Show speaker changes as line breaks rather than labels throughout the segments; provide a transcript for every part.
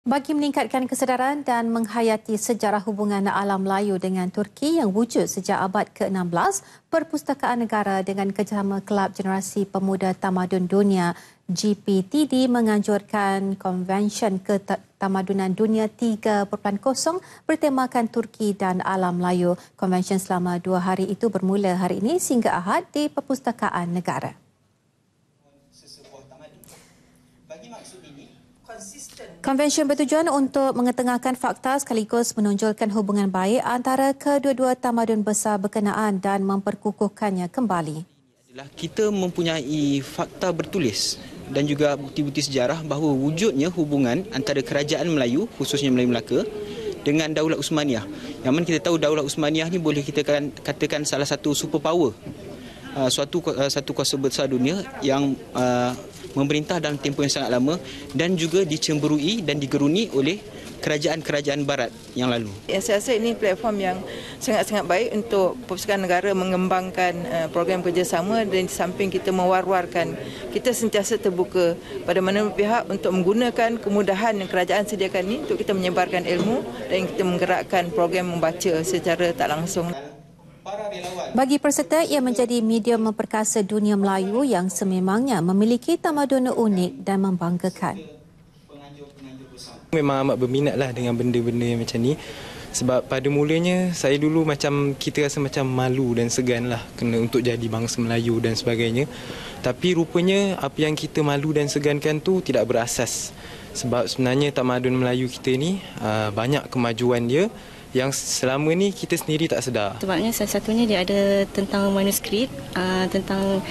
Bagi meningkatkan kesedaran dan menghayati sejarah hubungan alam Melayu dengan Turki yang wujud sejak abad ke-16, Perpustakaan Negara dengan kerjasama Kelab Generasi Pemuda Tamadun Dunia GPTD menganjurkan Konvensyen Ketamadunan Dunia 3.0 bertemakan Turki dan alam Melayu. Konvensyen selama dua hari itu bermula hari ini sehingga Ahad di Perpustakaan Negara. Bagi maksud ini, Konvensyen bertujuan untuk mengetengahkan fakta sekaligus menonjolkan hubungan baik antara kedua-dua tamadun besar berkenaan dan memperkukuhkannya kembali.
Kita mempunyai fakta bertulis dan juga bukti-bukti sejarah bahawa wujudnya hubungan antara kerajaan Melayu, khususnya Melayu Melaka, dengan Daulat Usmaniyah. Yang mana kita tahu Daulat Usmaniyah ni boleh kita katakan salah satu superpower. Uh, suatu uh, satu kuasa besar dunia yang uh, memerintah dalam tempoh yang sangat lama dan juga dicemburui dan digeruni oleh kerajaan-kerajaan barat yang lalu.
Ya, saya rasa ini platform yang sangat-sangat baik untuk Perpustakaan Negara mengembangkan uh, program kerjasama dan di samping kita mewar-warkan kita sentiasa terbuka pada mana pihak untuk menggunakan kemudahan yang kerajaan sediakan ini untuk kita menyebarkan ilmu dan kita menggerakkan program membaca secara tak langsung.
Bagi peserta, ia menjadi medium memperkasa dunia Melayu yang sememangnya memiliki tamadun unik dan membanggakan.
Memang amat berminatlah dengan benda-benda macam ni. Sebab pada mulanya saya dulu macam kita rasa macam malu dan segan lah kena untuk jadi bangsa Melayu dan sebagainya. Tapi rupanya apa yang kita malu dan segankan tu tidak berasas. Sebab sebenarnya tamadun Melayu kita ni ah, banyak kemajuan dia yang selama ni kita sendiri tak sedar.
Sebabnya salah satunya dia ada tentang manuskrip, uh, tentang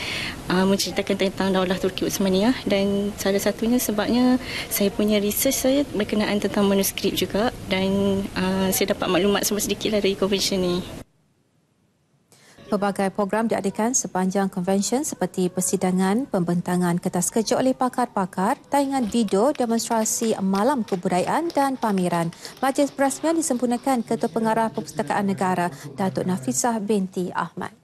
uh, menceritakan tentang Daulah Turki Utsmaniyah dan salah satunya sebabnya saya punya research saya berkenaan tentang manuskrip juga dan uh, saya dapat maklumat sedikit lah dari convention ni.
Pelbagai program diadakan sepanjang konvensyen seperti persidangan, pembentangan kertas kerja oleh pakar-pakar, tayangan video, demonstrasi malam kebudayaan dan pameran. Majlis perasmian disempurnakan Ketua Pengarah Perpustakaan Negara, Datuk Nafisah binti Ahmad.